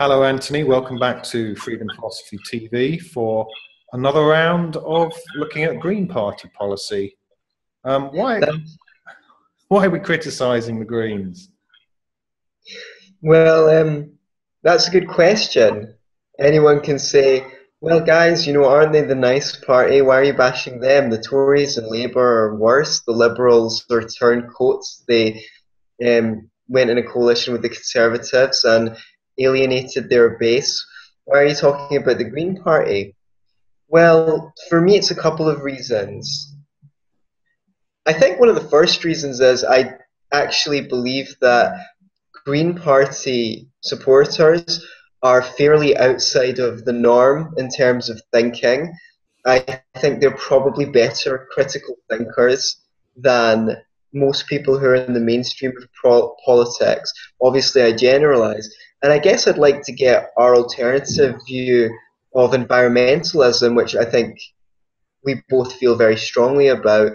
Hello, Antony. Welcome back to Freedom Philosophy TV for another round of looking at Green Party policy. Um, why, why are we criticising the Greens? Well, um, that's a good question. Anyone can say, well, guys, you know, aren't they the nice party? Why are you bashing them? The Tories and Labour are worse. The Liberals are turncoats. They um, went in a coalition with the Conservatives and alienated their base. Why are you talking about the Green Party? Well, for me, it's a couple of reasons. I think one of the first reasons is I actually believe that Green Party supporters are fairly outside of the norm in terms of thinking. I think they're probably better critical thinkers than most people who are in the mainstream of politics. Obviously, I generalize. And I guess I'd like to get our alternative view of environmentalism, which I think we both feel very strongly about,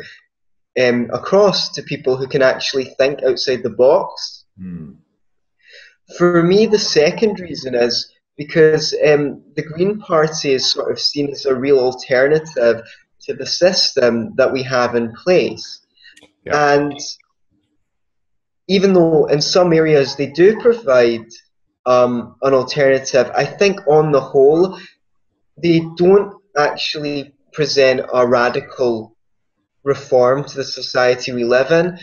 um, across to people who can actually think outside the box. Mm. For me, the second reason is because um, the Green Party is sort of seen as a real alternative to the system that we have in place. Yeah. And even though in some areas they do provide um, an alternative, I think on the whole, they don't actually present a radical reform to the society we live in.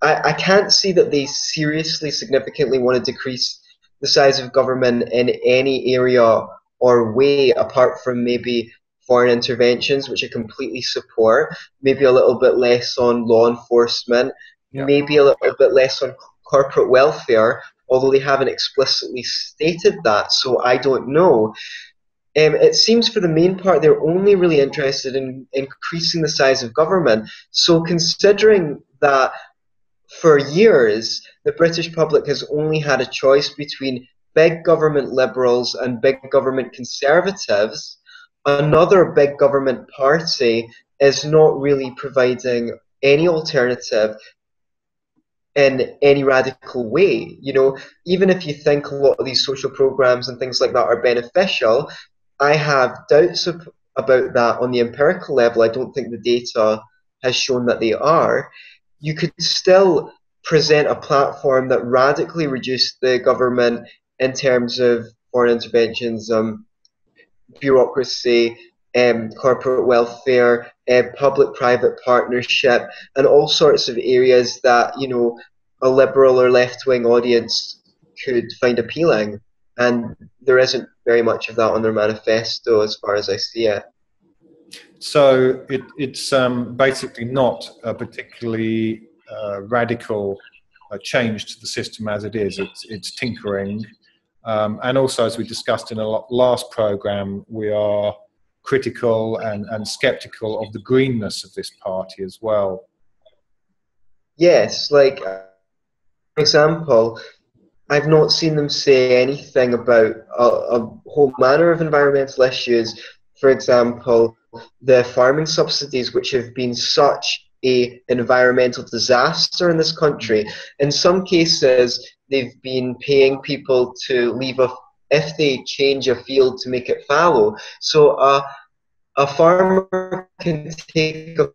I, I can't see that they seriously, significantly want to decrease the size of government in any area or way apart from maybe foreign interventions, which I completely support, maybe a little bit less on law enforcement, yeah. maybe a little bit less on corporate welfare, although they haven't explicitly stated that, so I don't know. Um, it seems for the main part they're only really interested in increasing the size of government. So, considering that for years the British public has only had a choice between big government liberals and big government conservatives, another big government party is not really providing any alternative in any radical way. You know, even if you think a lot of these social programs and things like that are beneficial, I have doubts about that on the empirical level. I don't think the data has shown that they are. You could still present a platform that radically reduced the government in terms of foreign interventions, um, bureaucracy, um, corporate welfare, uh, public-private partnership, and all sorts of areas that you know a liberal or left-wing audience could find appealing. And there isn't very much of that on their manifesto, as far as I see it. So it, it's um, basically not a particularly uh, radical uh, change to the system as it is. It's, it's tinkering. Um, and also, as we discussed in a last program, we are critical and, and skeptical of the greenness of this party as well. Yes, like, uh, for example, I've not seen them say anything about a, a whole manner of environmental issues. For example, the farming subsidies, which have been such a environmental disaster in this country. In some cases, they've been paying people to leave a if they change a field to make it fallow. So uh, a farmer can take a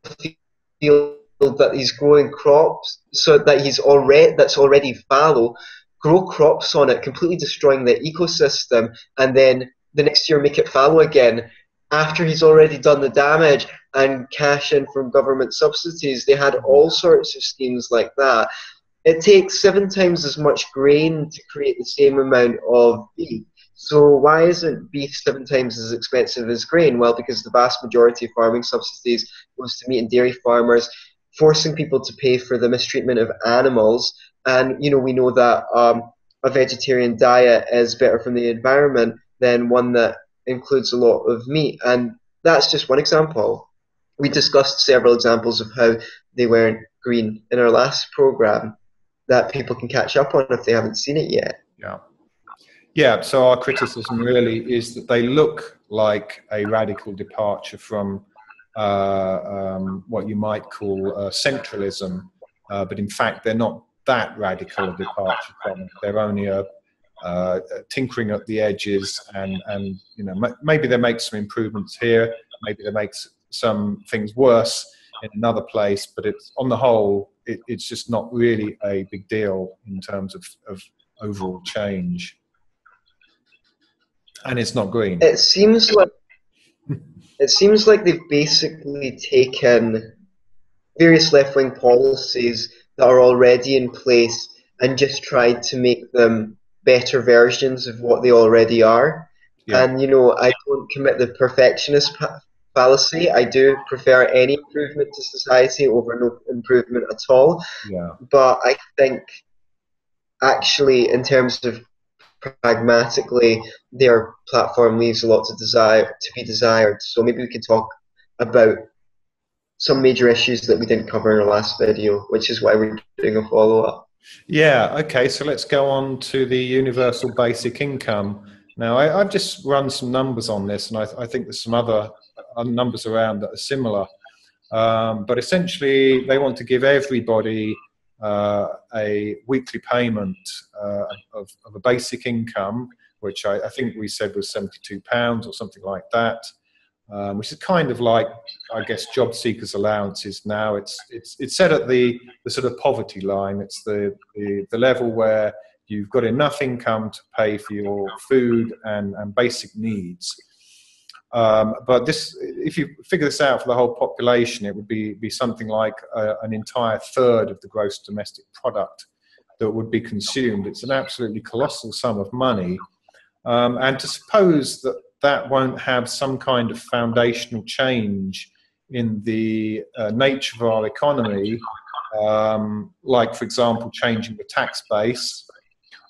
field that he's growing crops so that he's already that's already fallow, grow crops on it, completely destroying the ecosystem, and then the next year make it fallow again after he's already done the damage and cash in from government subsidies. They had all sorts of schemes like that. It takes seven times as much grain to create the same amount of beef. So why isn't beef seven times as expensive as grain? Well, because the vast majority of farming subsidies goes to meat and dairy farmers, forcing people to pay for the mistreatment of animals. And you know, we know that um, a vegetarian diet is better for the environment than one that includes a lot of meat. And that's just one example. We discussed several examples of how they weren't green in our last program that people can catch up on if they haven't seen it yet. Yeah. Yeah, so our criticism really is that they look like a radical departure from uh, um, what you might call uh, centralism, uh, but in fact they're not that radical a departure from it. They're only a uh, tinkering at the edges, and and you know m- maybe they make some improvements here, maybe they make some things worse in another place, but it's on the whole, it, it's just not really a big deal in terms of, of overall change, and it's not green. It seems like it seems like they've basically taken various left wing policies that are already in place and just tried to make them better versions of what they already are. Yeah. And you know, I don't commit the perfectionist fallacy. I do prefer any improvement to society over no improvement at all. Yeah. But I think actually, in terms of pragmatically, their platform leaves a lot to desire to be desired. So maybe we could talk about some major issues that we didn't cover in our last video, which is why we're doing a follow up. Yeah, okay, so let's go on to the universal basic income. Now, I, have just run some numbers on this, and I, I, think there's some other numbers around that are similar. Um, but essentially, they want to give everybody uh, a weekly payment uh, of, of, a basic income, which I, I, think we said was £72 or something like that um, which is kind of like, I guess, job seekers' allowances now. It's it's it's set at the the sort of poverty line. It's the the, the level where you've got enough income to pay for your food and, and basic needs. Um, but this, if you figure this out for the whole population, it would be, be something like a, an entire third of the gross domestic product that would be consumed. It's an absolutely colossal sum of money. Um, and to suppose that that won't have some kind of foundational change in the uh, nature of our economy, um, like, for example, changing the tax base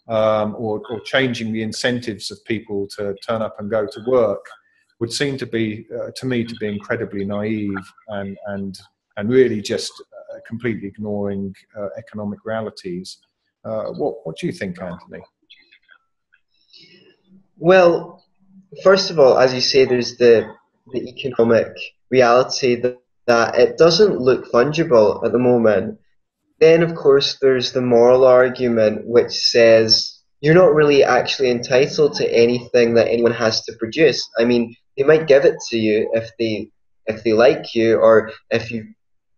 um, or, or, changing the incentives of people to turn up and go to work, would seem to be, uh, to me, to be incredibly naive and, and, and really just uh, completely ignoring uh, economic realities. Uh, what, what do you think, Antony? Well, first of all, as you say, there's the the economic reality that, that it doesn't look fungible at the moment. Then, of course, there's the moral argument which says you're not really actually entitled to anything that anyone has to produce. I mean, they might give it to you if they if they like you or if you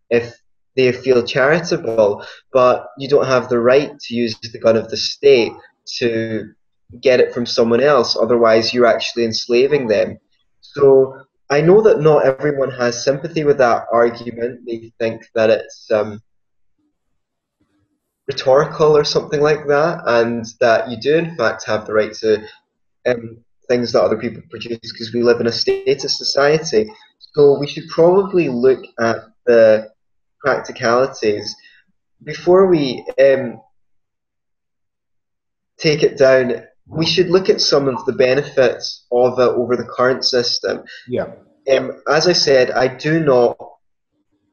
if they feel charitable, but you don't have the right to use the gun of the state to get it from someone else, otherwise, you're actually enslaving them. So I know that not everyone has sympathy with that argument. They think that it's um, rhetorical or something like that, and that you do, in fact, have the right to um, things that other people produce because we live in a status society. So we should probably look at the practicalities before we um, take it down we should look at some of the benefits of it over the current system. Yeah. Um, as I said, I do not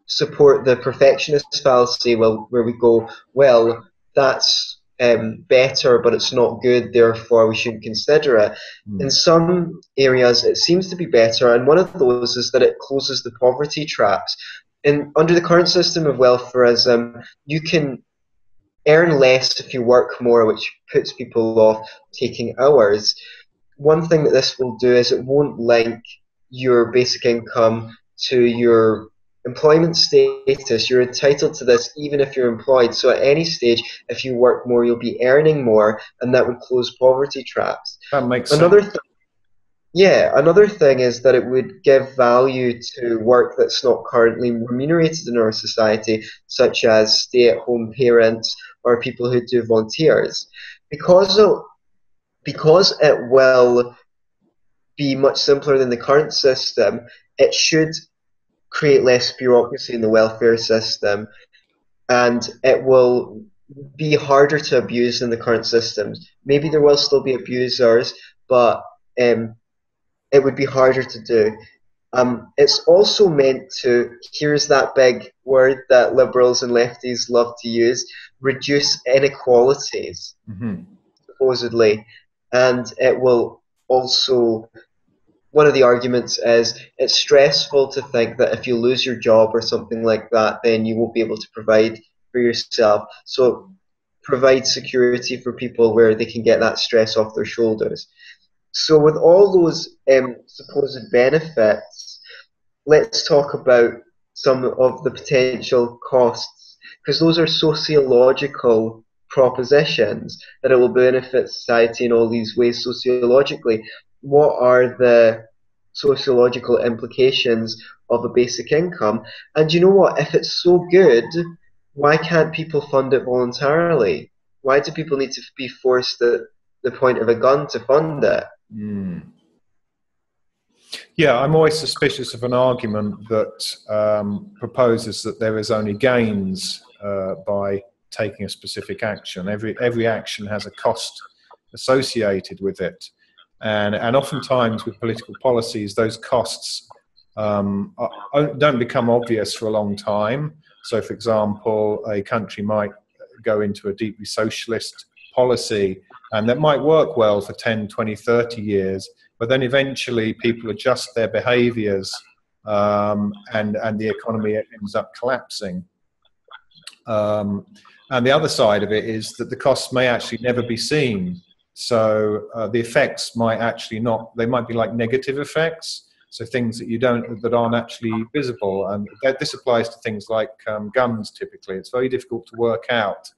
support the perfectionist fallacy well, where we go, well, that's um, better, but it's not good, therefore we shouldn't consider it. Mm. In some areas, it seems to be better, and one of those is that it closes the poverty traps. And under the current system of welfareism, you can earn less if you work more, which puts people off taking hours. One thing that this will do is it won't link your basic income to your employment status. You're entitled to this even if you're employed. So at any stage, if you work more, you'll be earning more, and that would close poverty traps. That makes another sense. Th- yeah, another thing is that it would give value to work that's not currently remunerated in our society, such as stay at home parents or people who do volunteers. Because, of, because it will be much simpler than the current system, it should create less bureaucracy in the welfare system and it will be harder to abuse than the current systems. Maybe there will still be abusers, but um, it would be harder to do. Um, it's also meant to, here's that big word that liberals and lefties love to use, reduce inequalities, mm-hmm. supposedly. And it will also, one of the arguments is it's stressful to think that if you lose your job or something like that, then you won't be able to provide for yourself. So provide security for people where they can get that stress off their shoulders. So, with all those um, supposed benefits, let's talk about some of the potential costs, because those are sociological propositions that it will benefit society in all these ways sociologically. What are the sociological implications of a basic income? And you know what? If it's so good, why can't people fund it voluntarily? Why do people need to be forced at the point of a gun to fund it? Mm. Yeah, I'm always suspicious of an argument that um, proposes that there is only gains uh, by taking a specific action. Every every action has a cost associated with it, and and oftentimes with political policies, those costs um, are, don't become obvious for a long time. So, for example, a country might go into a deeply socialist policy, and that might work well for 10, 20, 30 years, but then eventually people adjust their behaviors um, and, and the economy ends up collapsing. Um, and the other side of it is that the costs may actually never be seen. So uh, the effects might actually not, they might be like negative effects. So things that you don't, that aren't actually visible. And that, this applies to things like um, guns typically. It's very difficult to work out.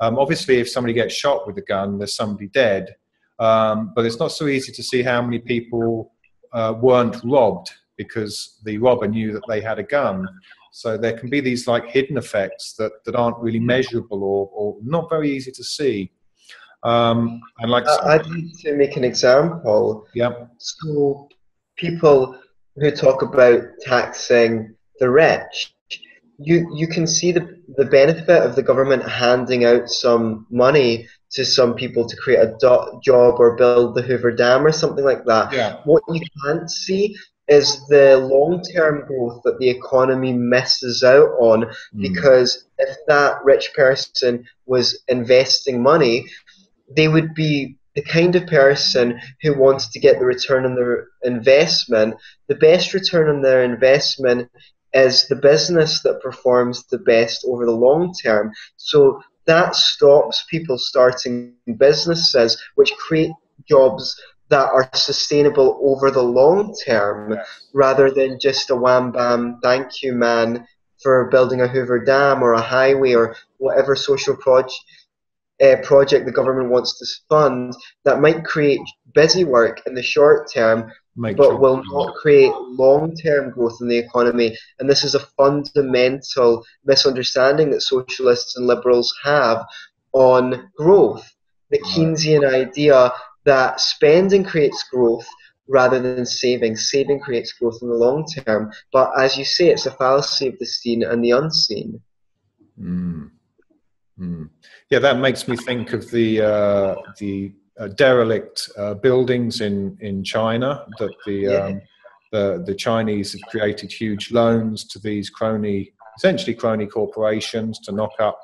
Um, obviously, if somebody gets shot with a gun, there's somebody dead. Um, but it's not so easy to see how many people uh, weren't robbed because the robber knew that they had a gun. So there can be these like hidden effects that, that aren't really measurable or, or not very easy to see. Um, and like uh, I'd like to make an example. Yeah. So people who talk about taxing the rich, you you can see the the benefit of the government handing out some money to some people to create a do- job or build the Hoover Dam or something like that. Yeah. What you can't see is the long term growth that the economy misses out on mm. because if that rich person was investing money, they would be the kind of person who wants to get the return on their investment. The best return on their investment is the business that performs the best over the long term. So that stops people starting businesses which create jobs that are sustainable over the long term yes. rather than just a wham bam thank you man for building a Hoover Dam or a highway or whatever social project uh, project the government wants to fund that might create busy work in the short term Make but will not create long term growth in the economy. And this is a fundamental misunderstanding that socialists and liberals have on growth. The Keynesian idea that spending creates growth rather than saving. Saving creates growth in the long term. But as you say, it's a fallacy of the seen and the unseen. Mm. Mm. Yeah, that makes me think of the uh, the uh, derelict uh, buildings in in China that the, um, the the Chinese have created huge loans to these crony, essentially crony corporations to knock up.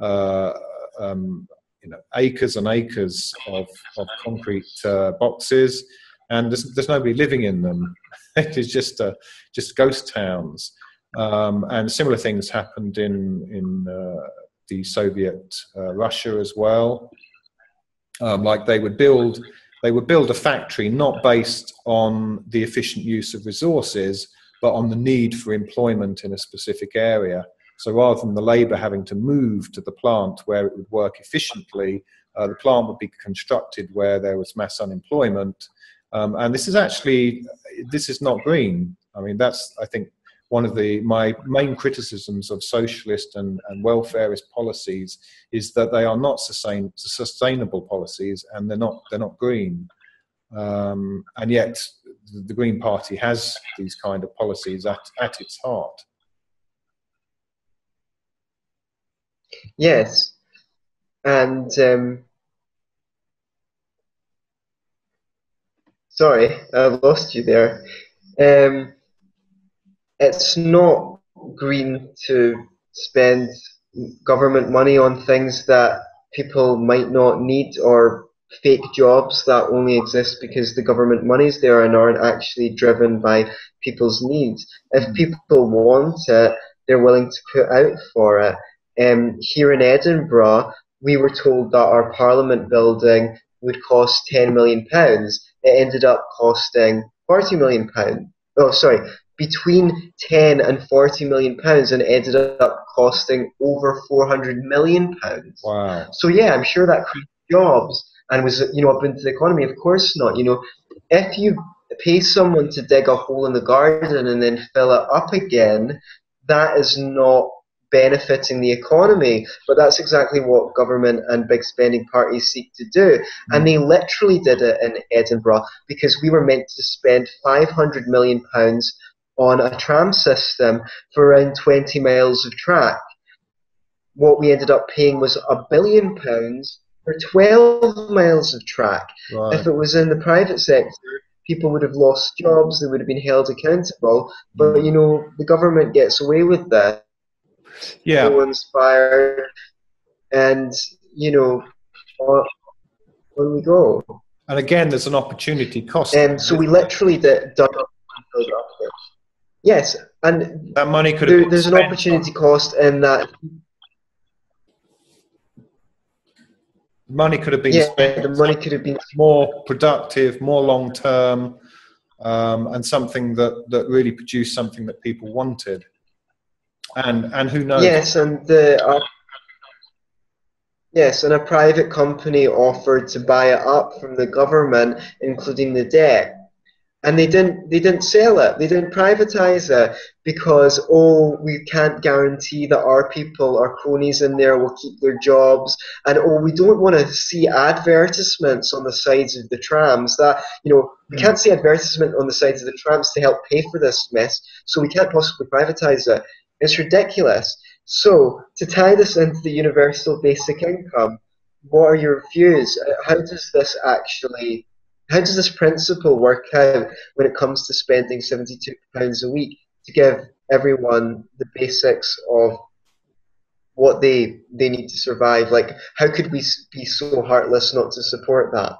Uh, um, you know acres and acres of, of concrete uh, boxes, and there's, there's nobody living in them. it is just uh, just ghost towns. Um, and similar things happened in in uh, the Soviet uh, Russia as well. Um, like they would build they would build a factory not based on the efficient use of resources, but on the need for employment in a specific area. So rather than the labour having to move to the plant where it would work efficiently, uh, the plant would be constructed where there was mass unemployment. Um, and this is actually, this is not green. I mean, that's, I think, one of the my main criticisms of socialist and, and welfarist policies is that they are not sustain, sustainable policies and they're not they're not green. Um, and yet the Green Party has these kind of policies at, at its heart. Yes, and um, sorry, I lost you there. Um, it's not green to spend government money on things that people might not need or fake jobs that only exist because the government money's there and aren't actually driven by people's needs. If people want it, they're willing to put out for it. Um, here in Edinburgh, we were told that our Parliament building would cost 10 million pounds. It ended up costing 40 million pounds. Oh, sorry, between 10 and 40 million pounds and ended up costing over 400 million pounds. Wow. So yeah, I'm sure that created jobs and was you know up into the economy. Of course not. You know, if you pay someone to dig a hole in the garden and then fill it up again, that is not benefiting the economy. But that's exactly what government and big spending parties seek to do. And they literally did it in Edinburgh because we were meant to spend 500 million pounds on a tram system for around 20 miles of track. What we ended up paying was a billion pounds for 12 miles of track. Right. If it was in the private sector, people would have lost jobs, they would have been held accountable. But, you know, the government gets away with that. Yeah. So inspired. And, you know, on, we go. And again, there's an opportunity cost. And so we literally did, dug up and filled up there. Yes, and that money could there, there's an opportunity cost in that. money could have been Yeah, spent the money could have been. more productive, more long term, um, and something that, that really produced something that people wanted. And and who knows? Yes, and the. Uh, yes, and a private company offered to buy it up from the government, including the debt. And they didn't. They didn't sell it. They didn't privatize it because oh, we can't guarantee that our people, our cronies in there, will keep their jobs, and oh, we don't want to see advertisements on the sides of the trams. That you know, we can't see advertisement on the sides of the trams to help pay for this mess, so we can't possibly privatize it. It's ridiculous. So to tie this into the universal basic income, what are your views? How does this actually? How does this principle work out when it comes to spending seventy-two pounds a week to give everyone the basics of what they they need to survive? Like, how could we be so heartless not to support that?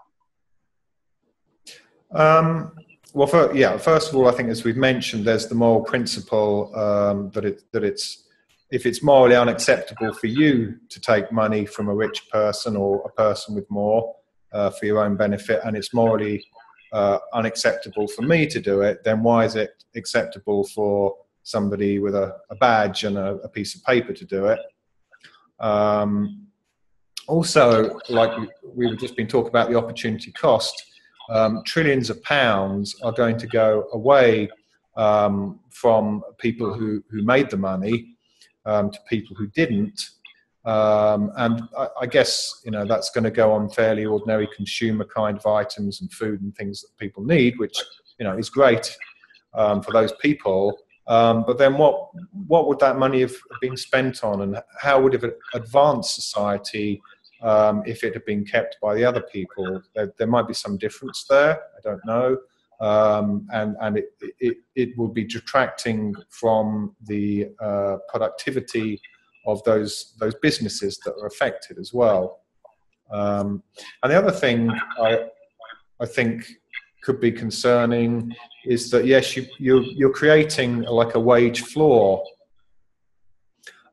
Um, well, for, yeah. First of all, I think as we've mentioned, there's the moral principle um, that it that it's if it's morally unacceptable for you to take money from a rich person or a person with more uh, for your own benefit, and it's morally uh, unacceptable for me to do it, then why is it acceptable for somebody with a, a badge and a, a piece of paper to do it? Um, also, like we, we've just been talking about the opportunity cost, um, trillions of pounds are going to go away um, from people who, who made the money um, to people who didn't. Um, and I, I guess you know that's going to go on fairly ordinary consumer kind of items and food and things that people need, which you know is great um, for those people. Um, but then, what what would that money have been spent on, and how would it have advanced society um, if it had been kept by the other people? There, there might be some difference there. I don't know, um, and and it, it it would be detracting from the uh, productivity of those those businesses that are affected as well. Um, and the other thing I I think could be concerning is that yes, you, you're, you're creating like a wage floor.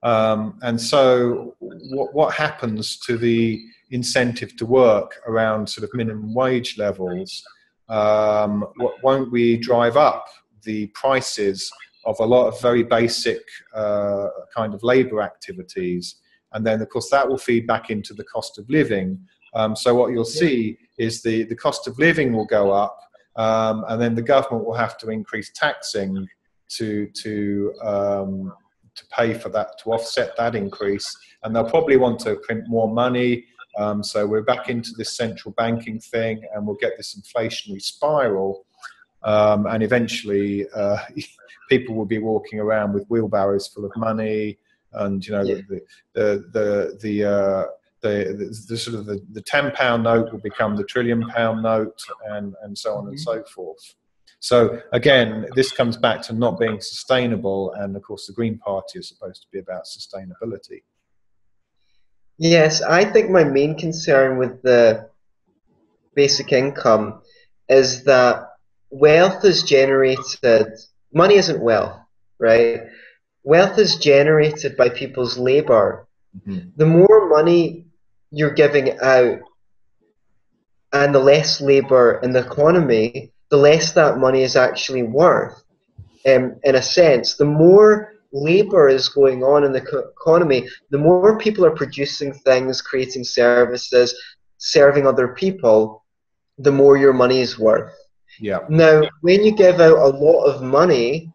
Um, and so, what, what happens to the incentive to work around sort of minimum wage levels? Um, won't we drive up the prices of a lot of very basic uh, kind of labour activities? And then, of course, that will feed back into the cost of living. Um, so, what you'll see is the, the cost of living will go up, um, and then the government will have to increase taxing to to um, to pay for that to offset that increase, and they'll probably want to print more money. Um, so we're back into this central banking thing, and we'll get this inflationary spiral, um, and eventually uh, people will be walking around with wheelbarrows full of money, and you know Yeah. the the the the. Uh, the, the, the sort of the, the 10 pound note will become the trillion pound note and, and so on and so forth. So again, this comes back to not being sustainable, and of course, the Green Party is supposed to be about sustainability. Yes, I think my main concern with the basic income is that wealth is generated, money isn't wealth, right? Wealth is generated by people's labor. Mhm. The more money you're giving out and the less labour in the economy, the less that money is actually worth. Um, in a sense, the more labour is going on in the economy, the more people are producing things, creating services, serving other people, the more your money is worth. Yeah. Now, when you give out a lot of money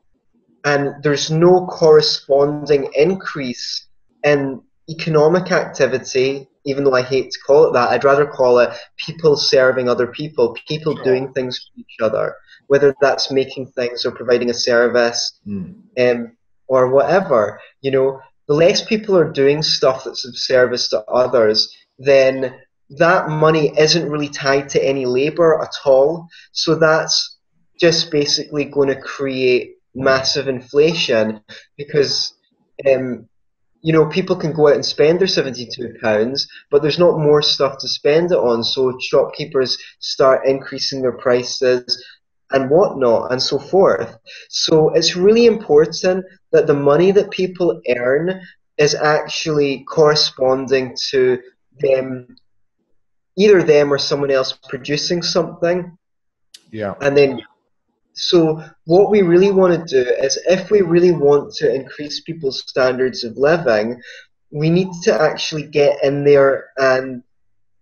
and there's no corresponding increase in economic activity, even though I hate to call it that, I'd rather call it people serving other people, people doing things for each other, whether that's making things or providing a service mm. um, or whatever. You know, the less people are doing stuff that's of service to others, then that money isn't really tied to any labor at all. So that's just basically going to create massive inflation because um, you know people can go out and spend their 72 pounds but there's not more stuff to spend it on so shopkeepers start increasing their prices and whatnot and so forth so it's really important that the money that people earn is actually corresponding to them either them or someone else producing something. Yeah. And then, so what we really want to do is if we really want to increase people's standards of living, we need to actually get in there and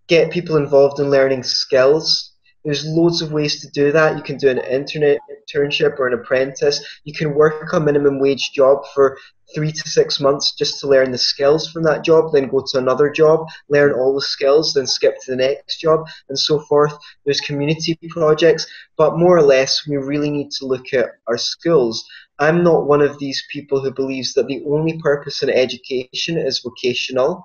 get people involved in learning skills. There's loads of ways to do that. You can do an internet internship or an apprentice. You can work a minimum wage job for three to six months just to learn the skills from that job, then go to another job, learn all the skills, then skip to the next job, and so forth. There's community projects, but more or less, we really need to look at our skills. I'm not one of these people who believes that the only purpose in education is vocational,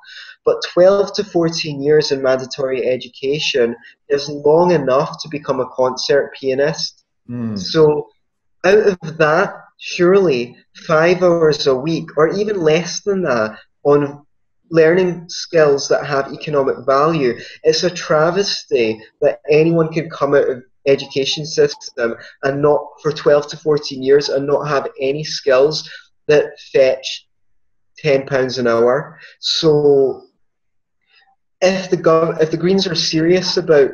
but 12 to 14 years in mandatory education is long enough to become a concert pianist. Mm. So, out of that, surely five hours a week or even less than that on learning skills that have economic value. It's a travesty that anyone can come out of education system and not for 12 to 14 years and not have any skills that fetch 10 pounds an hour. So if the gov- if the Greens are serious about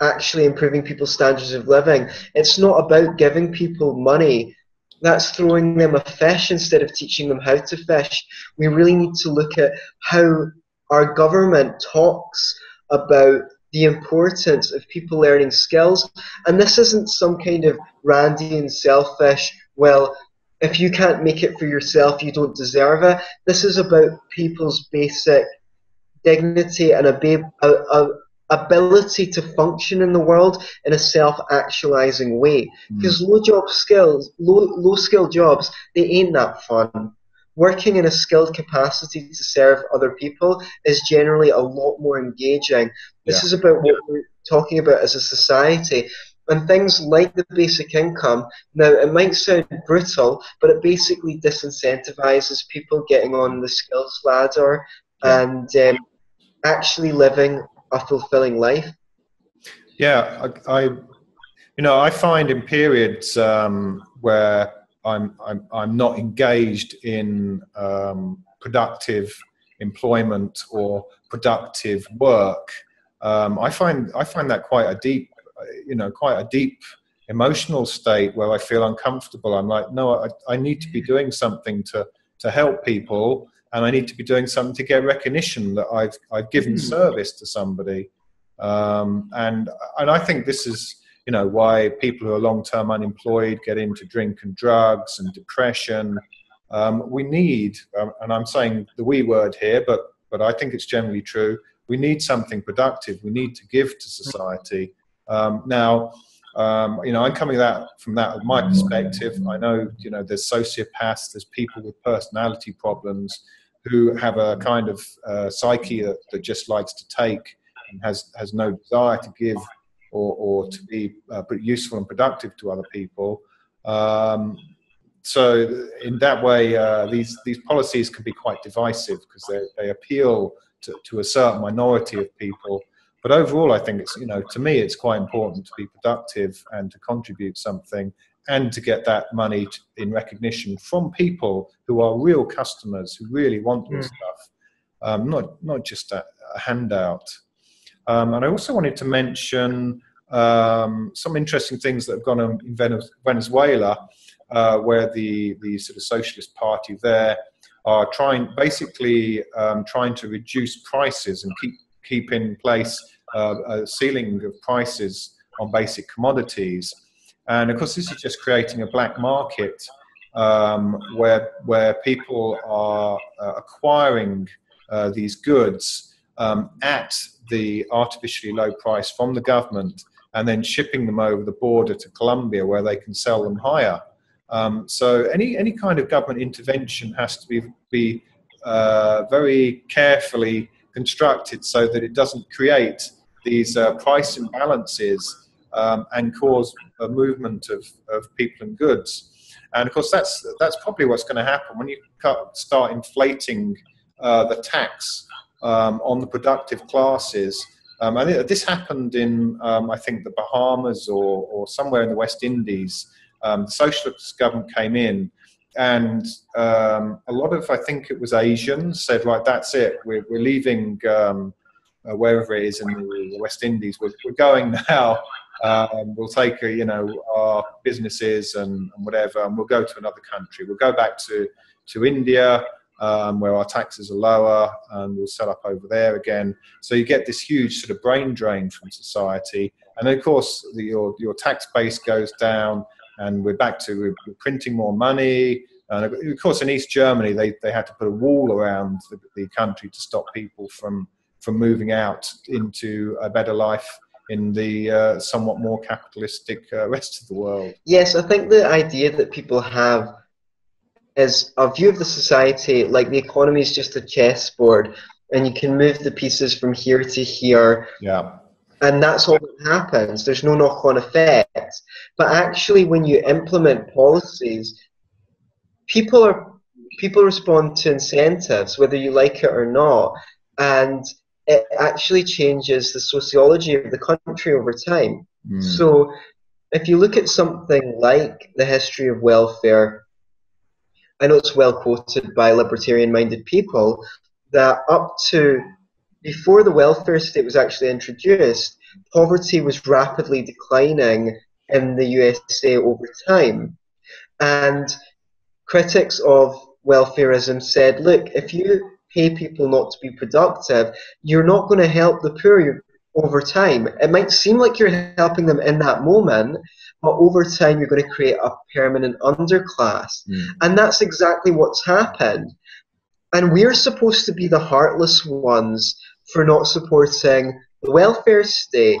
actually improving people's standards of living, it's not about giving people money that's throwing them a fish instead of teaching them how to fish. We really need to look at how our government talks about the importance of people learning skills. And this isn't some kind of Randian selfish, well, if you can't make it for yourself, you don't deserve it. This is about people's basic dignity and a, a, a, ability to function in the world in a self-actualizing way. Because mm. low job skills, low low skill jobs, they ain't that fun. Working in a skilled capacity to serve other people is generally a lot more engaging. This yeah. is about what we're talking about as a society. And things like the basic income, now it might sound brutal, but it basically disincentivizes people getting on the skills ladder yeah. and um, actually living a fulfilling life? Yeah, I, I you know, I find in periods um, where I'm, I'm, I'm not engaged in um, productive employment or productive work, um, I find I find that quite a deep, you know, quite a deep emotional state where I feel uncomfortable. I'm like, no, I, I need to be doing something to to help people and I need to be doing something to get recognition that I've I've given mm. service to somebody. Um, and and I think this is you know why people who are long term unemployed get into drink and drugs and depression. Um, we need, um, and I'm saying the we word here, but but I think it's generally true. We need something productive. We need to give to society. Um, now, um, you know, I'm coming that from that my perspective. I know, you know, there's sociopaths, there's people with personality problems who have a kind of uh, psyche that, that, just likes to take and has, has no desire to give or, or to be uh, useful and productive to other people. Um, so in that way, uh, these, these policies can be quite divisive because they, they appeal to, to a certain minority of people. But overall, I think it's, you know, to me, it's quite important to be productive and to contribute something and to get that money in recognition from people who are real customers who really want this mm. stuff. um, not not just a, a handout. Um, and I also wanted to mention um, some interesting things that have gone on in Venezuela, uh, where the the sort of socialist party there are trying basically um, trying to reduce prices and keep keep in place uh, a ceiling of prices on basic commodities. And of course, this is just creating a black market um, where where people are uh, acquiring uh, these goods um, at the artificially low price from the government and then shipping them over the border to Colombia where they can sell them higher. Um, so any any kind of government intervention has to be be uh, very carefully constructed so that it doesn't create these uh, price imbalances um, and cause a movement of, of people and goods. And of course, that's that's probably what's going to happen when you start inflating uh, the tax um, on the productive classes. Um, and this happened in, um, I think, the Bahamas or, or somewhere in the West Indies. Um, the socialist government came in, and um, a lot of, I think it was Asians, said, right, that's it, we're, we're leaving um, uh, wherever it is in the West Indies, we're, we're going now. Um, we'll take, you know, our businesses and, and, whatever, and we'll go to another country. We'll go back to, to India, um, where our taxes are lower, and we'll set up over there again. So you get this huge sort of brain drain from society, and of course the, your your tax base goes down, and we're back to we're printing more money. And of course, in East Germany, they, they had to put a wall around the, the country to stop people from from moving out into a better life in the uh, somewhat more capitalistic uh, rest of the world. Yes, I think the idea that people have is a view of the society like the economy is just a chessboard and you can move the pieces from here to here. Yeah. And that's all that happens. There's no knock on effects. But actually, when you implement policies, people are people respond to incentives, whether you like it or not. And it actually changes the sociology of the country over time. Mm. So, if you look at something like the history of welfare, I know it's well quoted by libertarian minded people that up to before the welfare state was actually introduced, poverty was rapidly declining in the USA over time. And critics of welfareism said, look, if you pay people not to be productive, you're not going to help the poor over time. It might seem like you're helping them in that moment, but over time you're going to create a permanent underclass. Mm. And that's exactly what's happened. And we're supposed to be the heartless ones for not supporting the welfare state.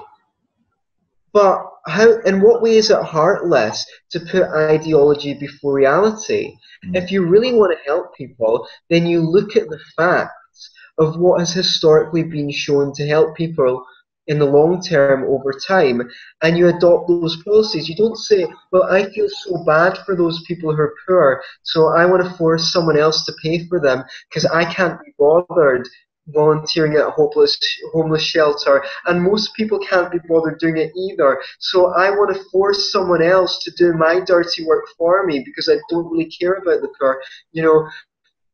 But how in what way is it heartless to put ideology before reality? Mm. If you really want to help people, then you look at the facts of what has historically been shown to help people in the long term over time and you adopt those policies. You don't say, well, I feel so bad for those people who are poor, so I want to force someone else to pay for them because I can't be bothered volunteering at a hopeless homeless shelter and most people can't be bothered doing it either so i want to force someone else to do my dirty work for me because i don't really care about the poor you know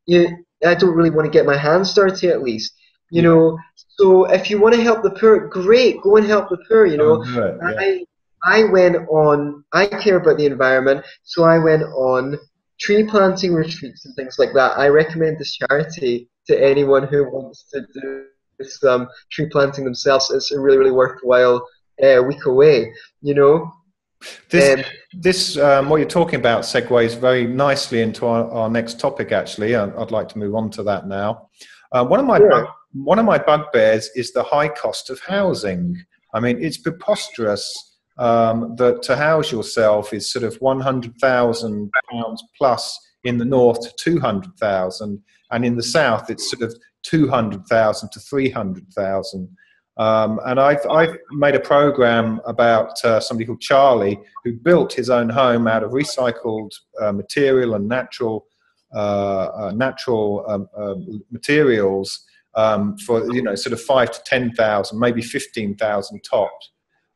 you, i don't really want to get my hands dirty at least you know so if you want to help the poor, great, go and help the poor. You know, yeah. I I went on. I care about the environment, so I went on tree planting retreats and things like that. I recommend this charity to anyone who wants to do some tree planting themselves. It's a really really worthwhile uh, week away. You know. This, um, this um, what you're talking about segues very nicely into our, our next topic. Actually, I'd, I'd, like to move on to that now. Uh, one of my yeah one of my bugbears is the high cost of housing. I mean, it's preposterous um, that to house yourself is sort of one hundred thousand pounds plus in the north to two hundred thousand, and in the south it's sort of two hundred thousand to three hundred thousand. Um, and I've, I've made a program about uh, somebody called Charlie who built his own home out of recycled uh, material and natural uh, uh natural um, uh, materials um, for you know sort of five to ten thousand, maybe fifteen thousand tops.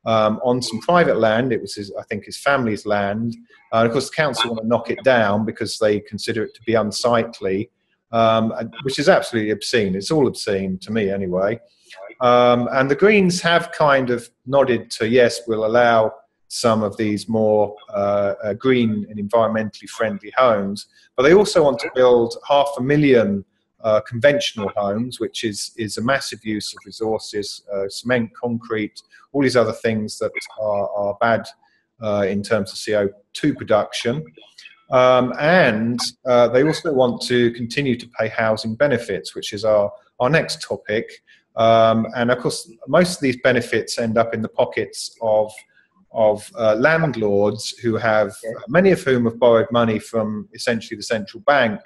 Um, on some private land, it was his, I think his family's land. Uh, of course, the council want to knock it down because they consider it to be unsightly. Um, which is absolutely obscene. It's all obscene to me anyway. Um, and the Greens have kind of nodded to yes, we'll allow some of these more uh, uh, green and environmentally friendly homes, but they also want to build half a million uh, conventional homes, which is, is a massive use of resources, uh, cement, concrete, all these other things that are, are bad uh, in terms of CO2 production. Um, and uh, they also want to continue to pay housing benefits, which is our, our next topic. Um, and of course, most of these benefits end up in the pockets of of uh, landlords who have many of whom have borrowed money from essentially the central bank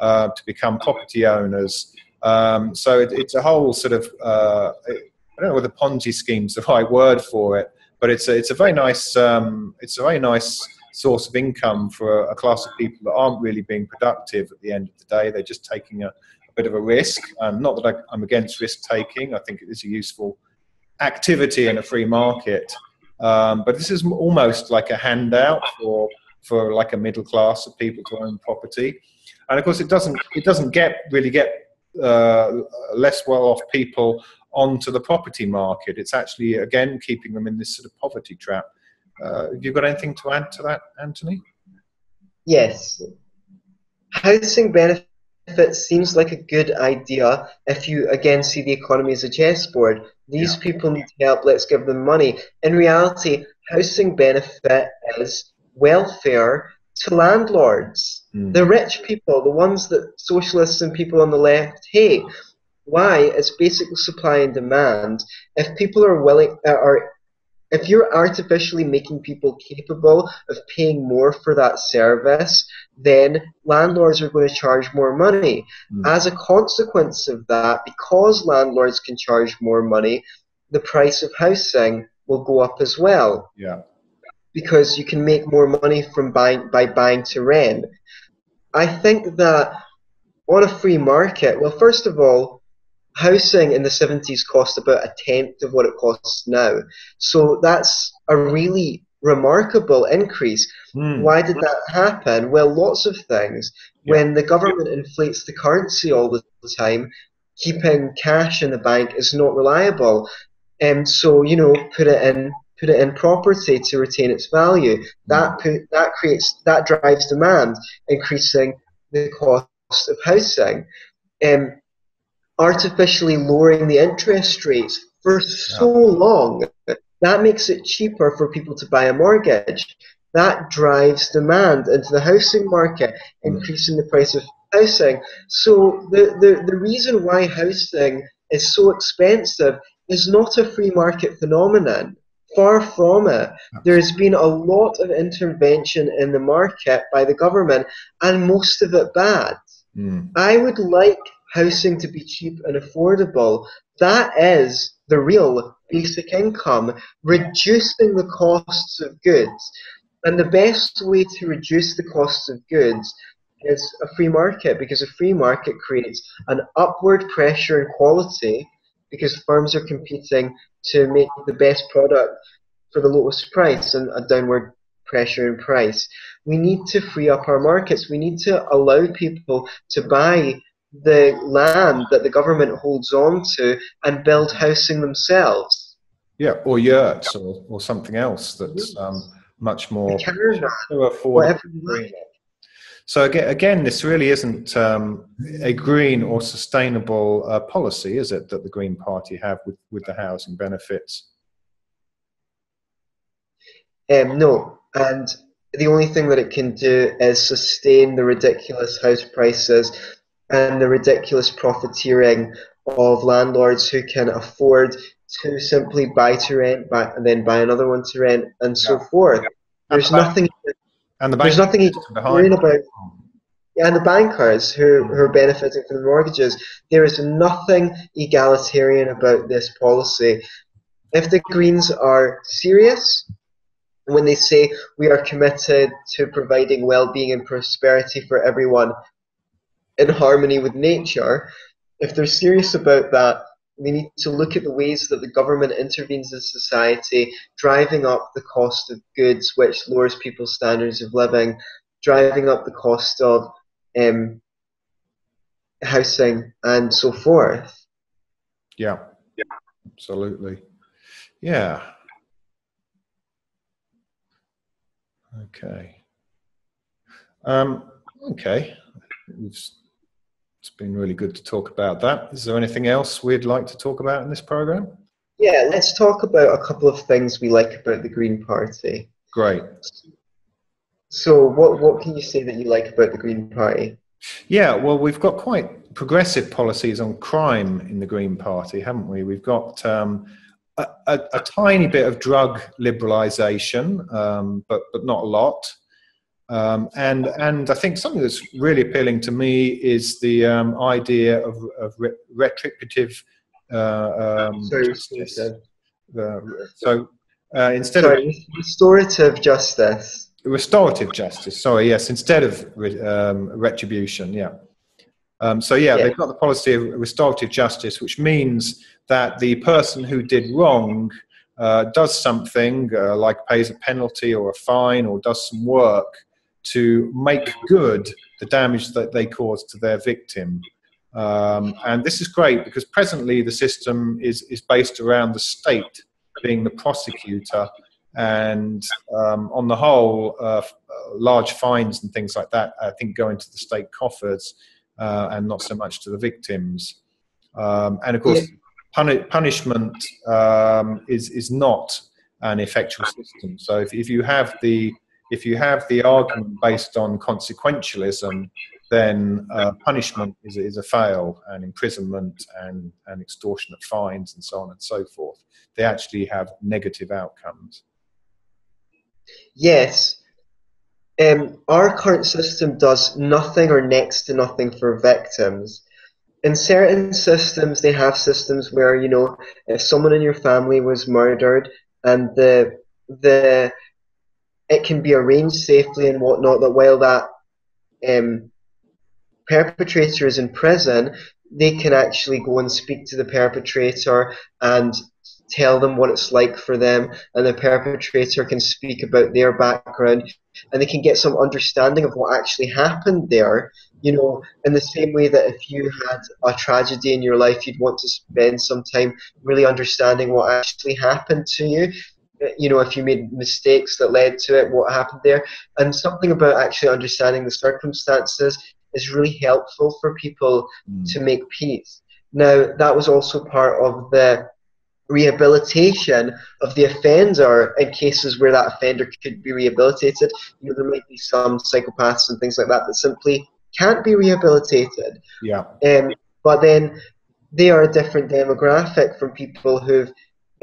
uh, to become property owners. Um, so it, it's a whole sort of uh, I don't know whether Ponzi scheme's the right word for it, but it's a, it's a very nice um, it's a very nice source of income for a, a, class of people that aren't really being productive at the end of the day. They're just taking a, a bit of a risk. Um, not that I, am against risk taking. I think it is a useful activity in a free market. Um, but this is almost like a handout for for like a middle class of people to own property, and of course it doesn't it doesn't get really get uh, less well off people onto the property market. It's actually again keeping them in this sort of poverty trap. Uh, have you got anything to add to that, Antony? Yes. Housing benefits seems like a good idea if you again see the economy as a chessboard. These yeah. people need help, let's give them money. In reality, housing benefit is welfare to landlords. Mm. The rich people, the ones that socialists and people on the left hate. Why? It's basically supply and demand. If people are willing are if you're artificially making people capable of paying more for that service, then landlords are going to charge more money. Mm. As a consequence of that, because landlords can charge more money, the price of housing will go up as well. Yeah. Because you can make more money from buying by buying to rent. I think that on a free market, well, first of all, housing in the 70s cost about a tenth of what it costs now. So that's a really remarkable increase. Mm. Why did that happen? Well, lots of things. Yeah. When the government inflates the currency all the time, keeping cash in the bank is not reliable. And so, you know, put it in put it in property to retain its value. Mm. That put, that creates that drives demand, increasing the cost of housing. Um, artificially lowering the interest rates for so long. That makes it cheaper for people to buy a mortgage. That drives demand into the housing market, hmm. increasing the price of housing. So the, the, the reason why housing is so expensive is not a free market phenomenon. Far from it. There's been a lot of intervention in the market by the government, and most of it bad. Mm. I would like housing to be cheap and affordable. That is the real basic income, reducing the costs of goods. And the best way to reduce the costs of goods is a free market because a free market creates an upward pressure in quality because firms are competing to make the best product for the lowest price and a downward pressure in price. We need to free up our markets. We need to allow people to buy the land that the government holds on to and build housing themselves. Yeah, or yurts or, or something else that's um, much more affordable. So again, again, this really isn't um, a green or sustainable uh, policy, is it, that the Green Party have with, with the housing benefits? Um, no, and the only thing that it can do is sustain the ridiculous house prices and the ridiculous profiteering of landlords who can afford to simply buy to rent, buy, and then buy another one to rent, and yeah. so forth. Yeah. There's the nothing. And the there's nothing worrying about. Yeah, and the bankers who, who are benefiting from the mortgages. There is nothing egalitarian about this policy. If the Greens are serious when they say we are committed to providing well-being and prosperity for everyone, in harmony with nature, if they're serious about that, we need to look at the ways that the government intervenes in society, driving up the cost of goods, which lowers people's standards of living, driving up the cost of um, housing and so forth. Yeah, yeah. absolutely. Yeah. Okay. Um, okay. It's been really good to talk about that. Is there anything else we'd like to talk about in this program? Yeah, let's talk about a couple of things we like about the Green Party. Great. So, what, what can you say that you like about the Green Party? Yeah, well, we've got quite progressive policies on crime in the Green Party, haven't we? We've got um, a, a, a, tiny bit of drug liberalisation, um, but but not a lot. Um, and and I think something that's really appealing to me is the um, idea of, of re- retributive uh, um, justice. Uh, so uh, instead Sorry, of restorative justice, restorative justice. Sorry, yes, instead of um, retribution. Yeah. Um, so yeah, yeah, they've got the policy of restorative justice, which means that the person who did wrong uh, does something uh, like pays a penalty or a fine or does some work to make good the damage that they caused to their victim. Um, and this is great because presently the system is, is based around the state being the prosecutor and um, on the whole, uh, large fines and things like that, I think, go into the state coffers uh, and not so much to the victims. Um, and of course, puni- punishment um, is is not an effectual system. So if, if you have the if you have the argument based on consequentialism, then uh, punishment is, is a fail, and imprisonment and, and extortionate fines and so on and so forth. They actually have negative outcomes. Yes. Um, our current system does nothing or next to nothing for victims. In certain systems, they have systems where, you know, if someone in your family was murdered and the the it can be arranged safely and whatnot that while that um, perpetrator is in prison, they can actually go and speak to the perpetrator and tell them what it's like for them, and the perpetrator can speak about their background, and they can get some understanding of what actually happened there. You know, in the same way that if you had a tragedy in your life, you'd want to spend some time really understanding what actually happened to you. You know, if you made mistakes that led to it, what happened there, and something about actually understanding the circumstances is really helpful for people mm. to make peace. Now, that was also part of the rehabilitation of the offender in cases where that offender could be rehabilitated. You know, there might be some psychopaths and things like that that simply can't be rehabilitated. Yeah. Um, but then they are a different demographic from people who've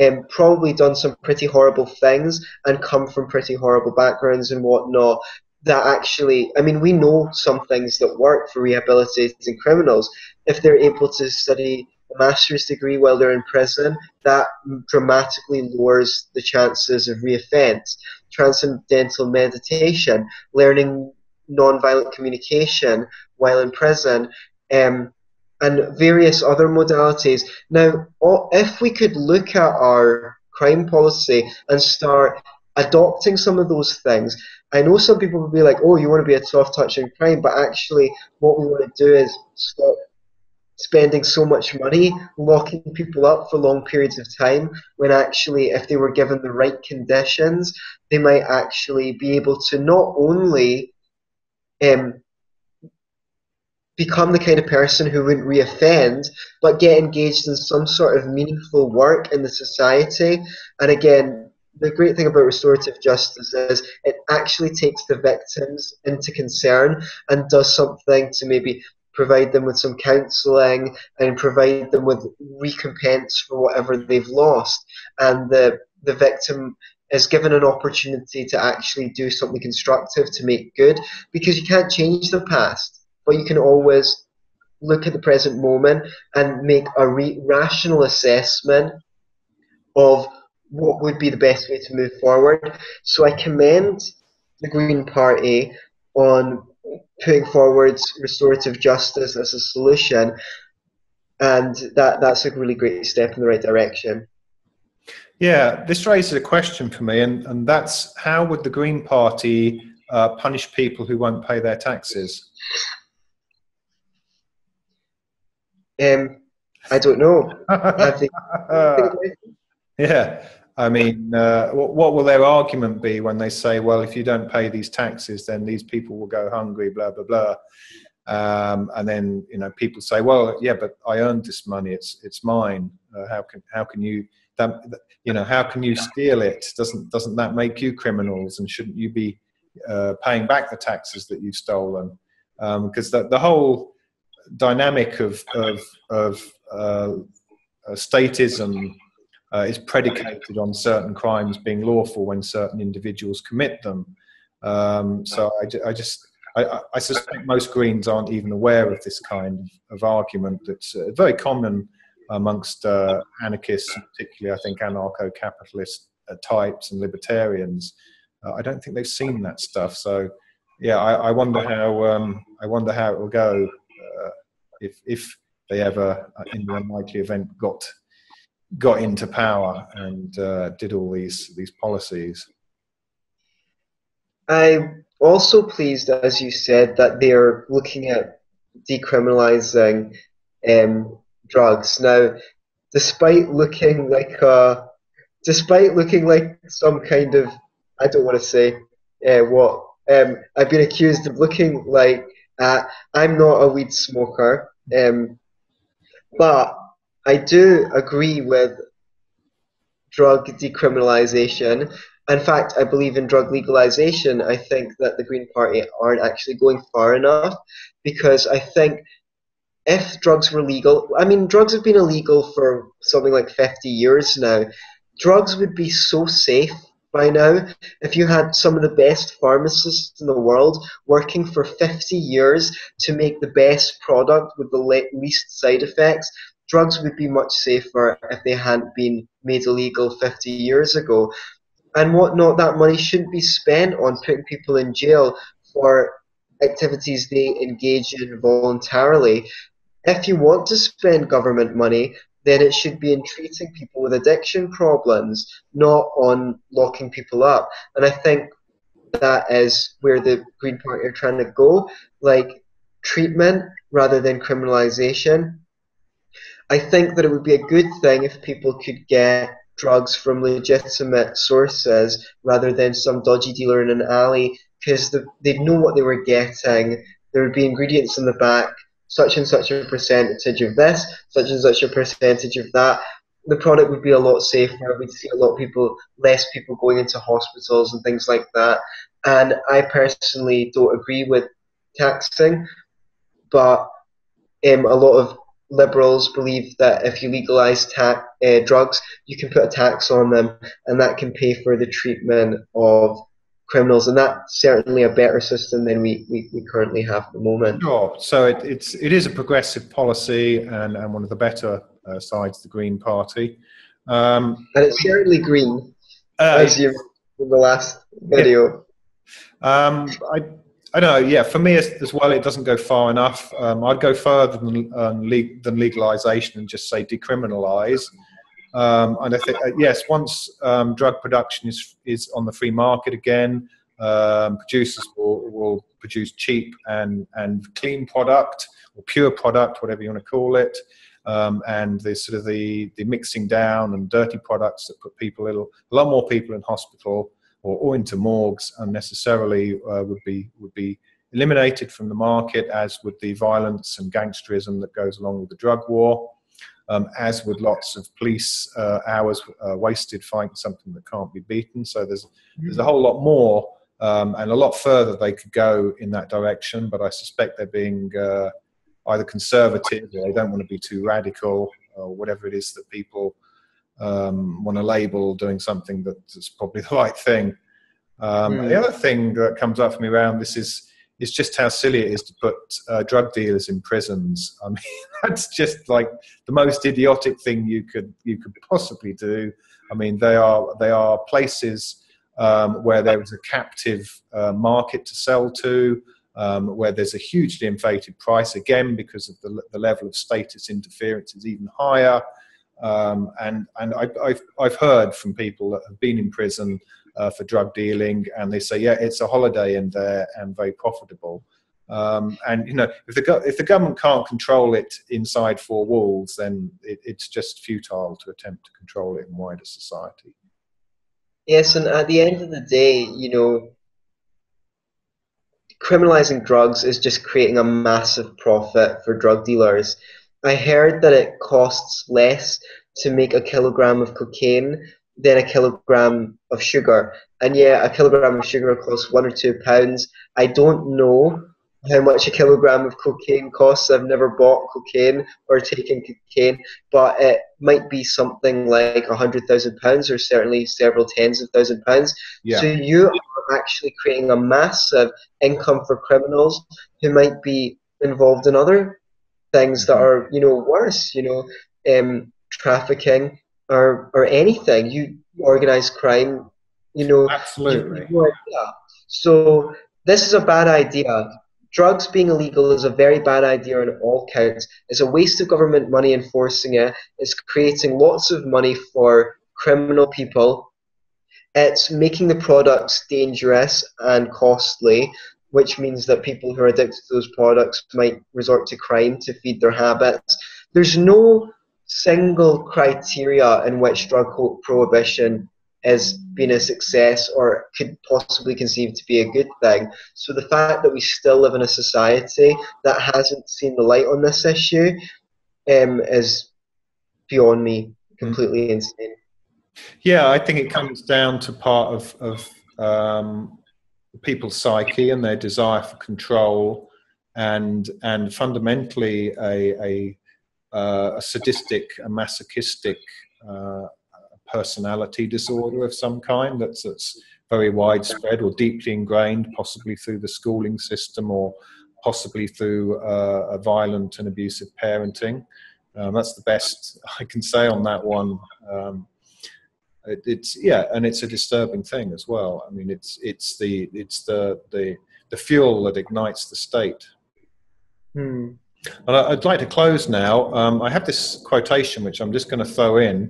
um, probably done some pretty horrible things and come from pretty horrible backgrounds and whatnot. That actually, I mean, we know some things that work for rehabilitating criminals if they're able to study a master's degree while they're in prison, that dramatically lowers the chances of reoffence. Transcendental meditation, learning nonviolent communication while in prison, um, and various other modalities. Now, if we could look at our crime policy and start adopting some of those things, I know some people will be like, oh, you want to be a soft touch in crime, but actually, what we want to do is stop spending so much money locking people up for long periods of time when actually if they were given the right conditions they might actually be able to not only um, become the kind of person who wouldn't reoffend but get engaged in some sort of meaningful work in the society and again the great thing about restorative justice is it actually takes the victims into concern and does something to maybe provide them with some counselling, and provide them with recompense for whatever they've lost. And the, the victim is given an opportunity to actually do something constructive to make good because you can't change the past, but you can always look at the present moment and make a rational assessment of what would be the best way to move forward. So I commend the Green Party on putting forward restorative justice as a solution, and that that's a really great step in the right direction. Yeah, this raises a question for me, and, and that's how would the Green Party uh, punish people who won't pay their taxes? Um, I don't know. I think, yeah. I mean, uh, what, will their argument be when they say, well, if you don't pay these taxes, then these people will go hungry, blah, blah, blah. Um, and then, you know, people say, well, yeah, but I earned this money. It's, it's mine. Uh, how can, how can you, that, you know, how can you steal it? Doesn't, doesn't that make you criminals? And shouldn't you be uh, paying back the taxes that you've stolen? Because um, the, the whole dynamic of, of, of uh, statism uh, is predicated on certain crimes being lawful when certain individuals commit them. Um, so I, I just I, I, suspect most Greens aren't even aware of this kind of, argument that's uh, very common amongst uh, anarchists, particularly I think anarcho-capitalist uh, types and libertarians. Uh, I don't think they've seen that stuff. So yeah, I, I wonder how um, I wonder how it will go uh, if if they ever, in the unlikely event, got got into power and uh, did all these these policies. I'm also pleased, as you said, that they're looking at decriminalizing um, drugs now. Despite looking like a, despite looking like some kind of, I don't want to say uh, what. Um, I've been accused of looking like uh, I'm not a weed smoker, um, but I do agree with drug decriminalization. In fact, I believe in drug legalization. I think that the Green Party aren't actually going far enough because I think if drugs were legal, I mean, drugs have been illegal for something like 50 years now. Drugs would be so safe by now if you had some of the best pharmacists in the world working for 50 years to make the best product with the least side effects drugs would be much safer if they hadn't been made illegal 50 years ago. And whatnot, that money shouldn't be spent on putting people in jail for activities they engage in voluntarily. If you want to spend government money, then it should be in treating people with addiction problems, not on locking people up. And I think that is where the Green Party are trying to go, like treatment rather than criminalization. I think that it would be a good thing if people could get drugs from legitimate sources rather than some dodgy dealer in an alley because the, they'd know what they were getting. There would be ingredients in the back, such and such a percentage of this, such and such a percentage of that. The product would be a lot safer. We'd see a lot of people, less people going into hospitals and things like that. And I personally don't agree with taxing, but um, a lot of liberals believe that if you legalize ta- uh, drugs, you can put a tax on them, and that can pay for the treatment of criminals, and that's certainly a better system than we, we, we currently have at the moment. Sure. So it, it's it is a progressive policy, and, and one of the better uh, sides of the Green Party. Um, and it's certainly green, uh, as you in the last video. Yeah. Um, I I don't know. Yeah, for me as, as well, it doesn't go far enough. Um, I'd go further than um, le- than legalization and just say decriminalize. Um, and I think uh, yes, once um, drug production is is on the free market again, um, producers will, will produce cheap and and clean product or pure product, whatever you want to call it. Um, and the sort of the, the mixing down and dirty products that put people a lot more people in hospital or, or into morgues unnecessarily uh, would be would be eliminated from the market, as would the violence and gangsterism that goes along with the drug war, um, as with lots of police uh, hours uh, wasted fighting something that can't be beaten. So there's there's a whole lot more um, and a lot further they could go in that direction. But I suspect they're being uh, either conservative or they don't want to be too radical or whatever it is that people um, want to label doing something that's probably the right thing. Um, mm. The other thing that comes up for me around this is is just how silly it is to put uh, drug dealers in prisons. I mean, that's just like the most idiotic thing you could you could possibly do. I mean, they are they are places um, where there is a captive uh, market to sell to. Um, where there's a hugely inflated price again because of the, the level of status interference is even higher. Um, and and I, have I've heard from people that have been in prison uh, for drug dealing, and they say, yeah, it's a holiday in there and very profitable. Um, and you know, if the go- if the government can't control it inside four walls, then it, it's just futile to attempt to control it in wider society. Yes, and at the end of the day, you know, criminalizing drugs is just creating a massive profit for drug dealers. I heard that it costs less to make a kilogram of cocaine than a kilogram of sugar. And yeah, a kilogram of sugar costs one or two pounds. I don't know how much a kilogram of cocaine costs. I've never bought cocaine or taken cocaine, but it might be something like a hundred thousand pounds or certainly several tens of thousand pounds. Yeah. So you are actually creating a massive income for criminals who might be involved in other things that mm-hmm. are, you know, worse, you know, um, trafficking or or anything. You organize crime, you know. Absolutely. So this is a bad idea Drugs being illegal is a very bad idea on all counts. It's a waste of government money enforcing it. It's creating lots of money for criminal people. It's making the products dangerous and costly, which means that people who are addicted to those products might resort to crime to feed their habits. There's no single criteria in which drug prohibition has been a success or could possibly conceive to be a good thing. So the fact that we still live in a society that hasn't seen the light on this issue um, is beyond me, completely insane. Yeah, I think it comes down to part of, of um, people's psyche and their desire for control, and and fundamentally a a, uh, a sadistic, a masochistic uh, personality disorder of some kind that's, that's very widespread or deeply ingrained, possibly through the schooling system or possibly through uh, a violent and abusive parenting. Um, that's the best I can say on that one. Um, it, it's yeah, and it's a disturbing thing as well. I mean, it's it's the it's the the the fuel that ignites the state. Hmm. I'd like to close now. Um, I have this quotation which I'm just going to throw in.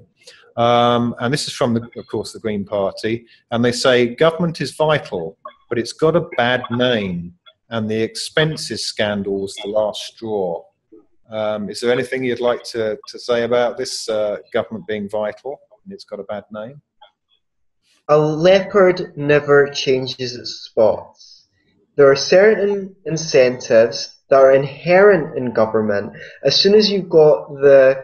Um, and this is from, the, of course, the Green Party. And they say government is vital, but it's got a bad name, and the expenses scandal was the last straw. Um, is there anything you'd like to, to say about this uh, government being vital and it's got a bad name? A leopard never changes its spots. There are certain incentives that are inherent in government. As soon as you've got the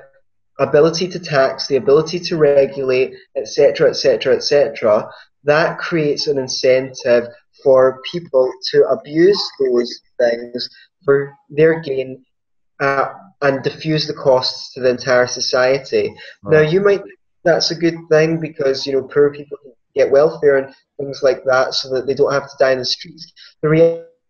ability to tax, the ability to regulate, etc., etc., etc., that creates an incentive for people to abuse those things for their gain uh, and diffuse the costs to the entire society. Right. Now, you might that's a good thing because you know poor people get welfare and things like that, so that they don't have to die in the streets. The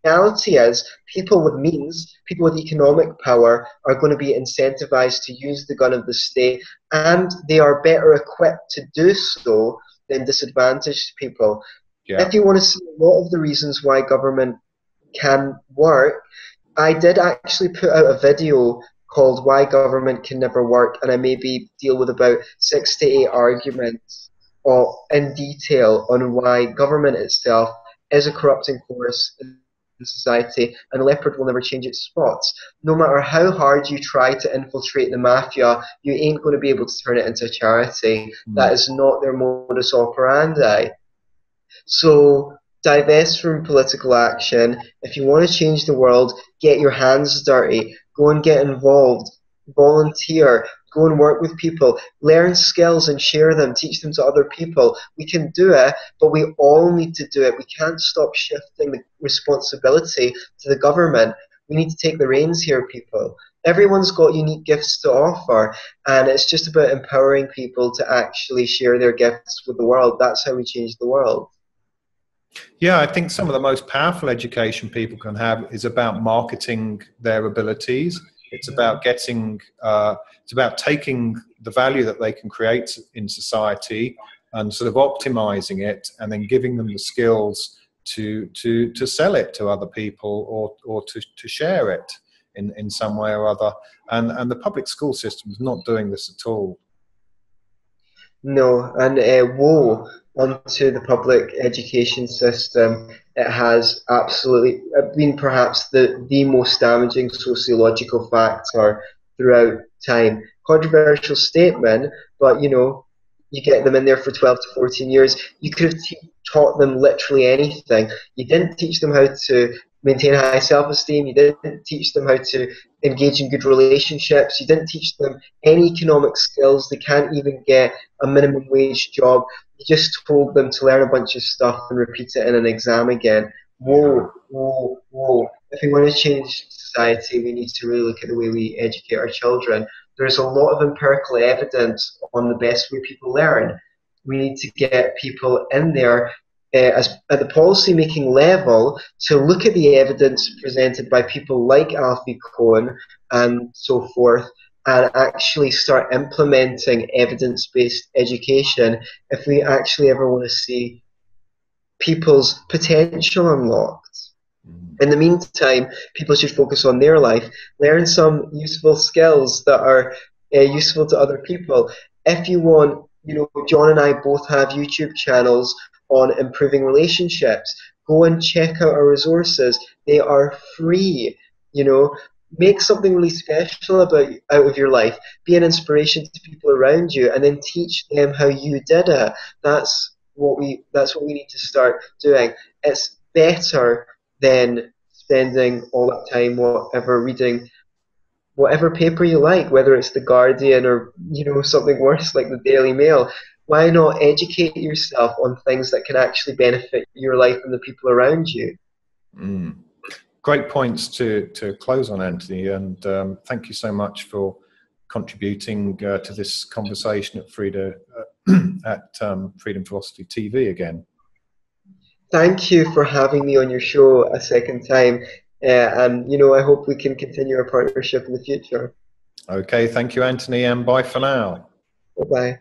reality is people with means, people with economic power are going to be incentivized to use the gun of the state and they are better equipped to do so than disadvantaged people. Yeah. If you want to see a lot of the reasons why government can work, I did actually put out a video called Why Government Can Never Work and I maybe deal with about six to eight arguments or in detail on why government itself is a corrupting force society, and leopard will never change its spots. No matter how hard you try to infiltrate the mafia, you ain't going to be able to turn it into a charity. Mm. That is not their modus operandi. So divest from political action. If you want to change the world, get your hands dirty. Go and get involved. Volunteer go and work with people, learn skills and share them, teach them to other people. We can do it, but we all need to do it. We can't stop shifting the responsibility to the government. We need to take the reins here, people. Everyone's got unique gifts to offer, and it's just about empowering people to actually share their gifts with the world. That's how we change the world. Yeah, I think some of the most powerful education people can have is about marketing their abilities it's about getting, uh, it's about taking the value that they can create in society and sort of optimizing it and then giving them the skills to, to, to sell it to other people or, or to, to share it in, in some way or other. And, and the public school system is not doing this at all. No, and uh, woe onto the public education system it has absolutely been perhaps the, the most damaging sociological factor throughout time. Controversial statement, but you know, you get them in there for 12 to 14 years. You could have taught them literally anything. You didn't teach them how to maintain high self-esteem. You didn't teach them how to engage in good relationships. You didn't teach them any economic skills. They can't even get a minimum wage job. Just told them to learn a bunch of stuff and repeat it in an exam again. Whoa, whoa, whoa. If we want to change society, we need to really look at the way we educate our children. There's a lot of empirical evidence on the best way people learn. We need to get people in there uh, as, at the policy making level to look at the evidence presented by people like Alfie Kohn and so forth and actually start implementing evidence based education if we actually ever want to see people's potential unlocked. In the meantime, people should focus on their life, learn some useful skills that are uh, useful to other people. If you want, you know, John and I both have YouTube channels on improving relationships. Go and check out our resources. They are free. You know, make something really special about out of your life. Be an inspiration to people around you, and then teach them how you did it. That's what we. That's what we need to start doing. It's better than spending all that time, whatever, reading whatever paper you like, whether it's the Guardian or you know something worse like the Daily Mail why not educate yourself on things that can actually benefit your life and the people around you? Mm. Great points to, to close on, Antony, and um, thank you so much for contributing uh, to this conversation at Frida uh, at um, Freedom Philosophy TV again. Thank you for having me on your show a second time, uh, and you know I hope we can continue our partnership in the future. Okay, thank you, Antony, and bye for now. Bye bye.